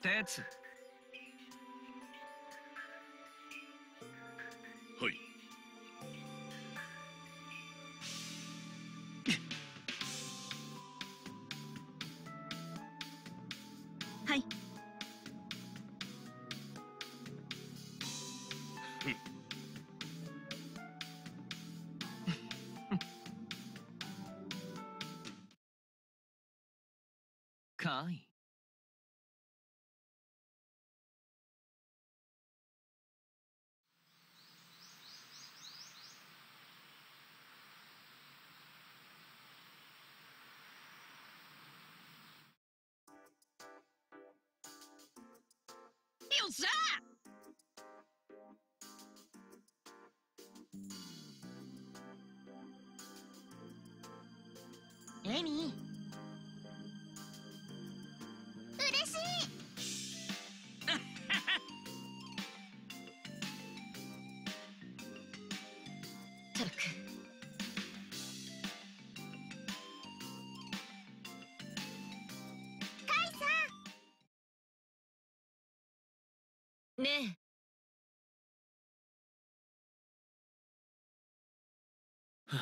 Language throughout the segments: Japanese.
鉄はい。はい。かい。よっしゃ！エミね。え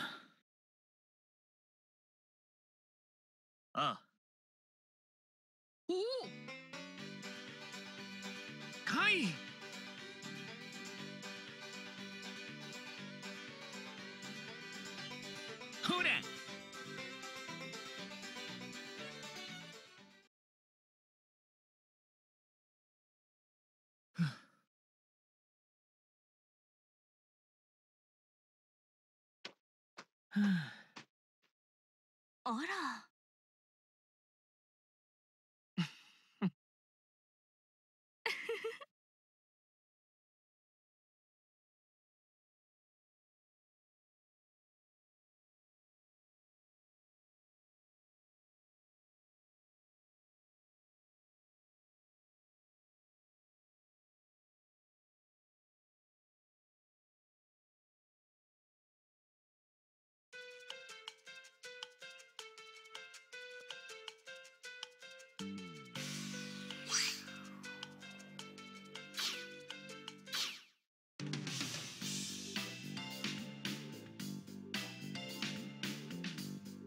あ。おおかいほらあら。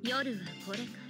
夜はこれか。